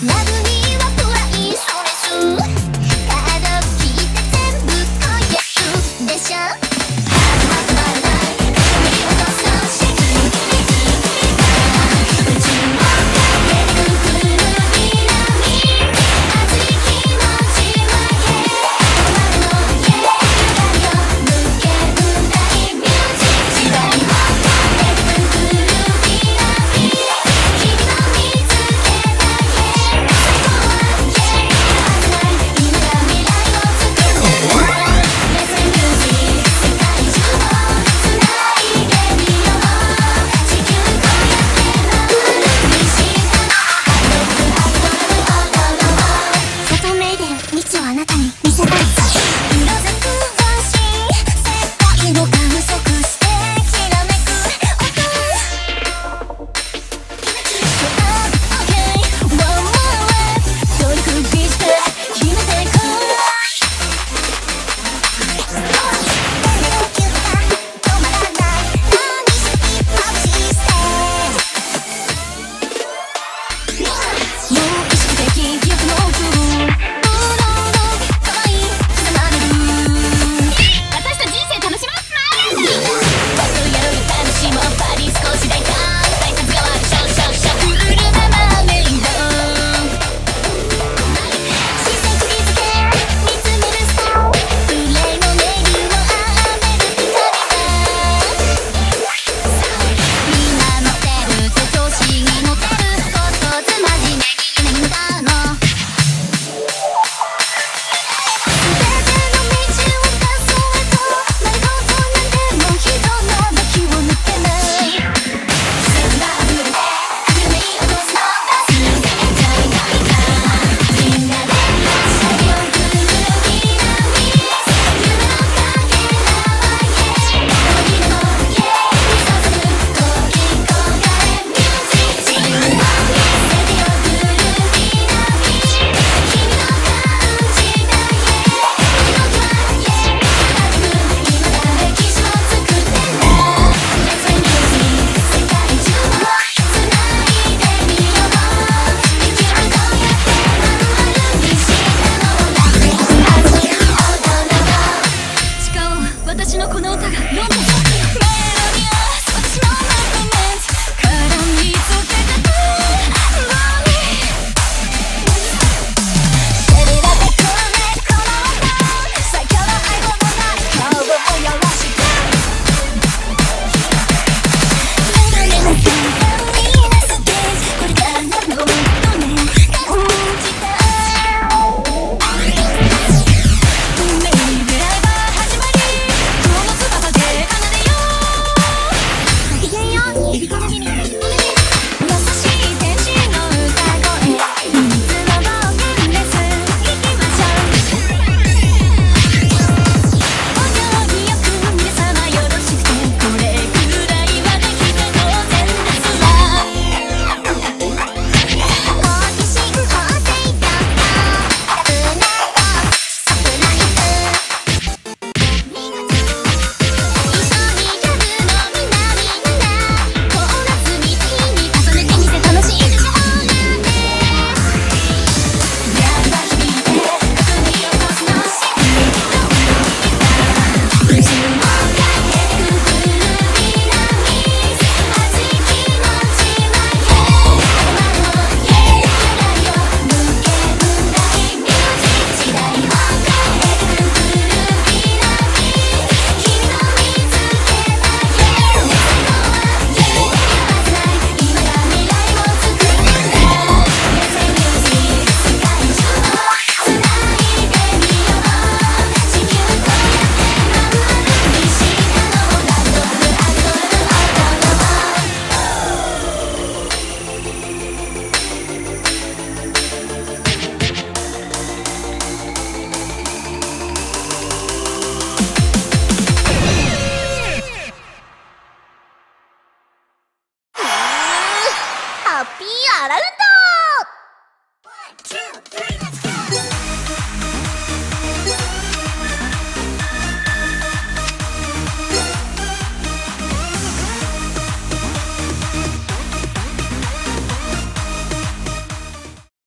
Never あなたに。私のこの歌がロんドン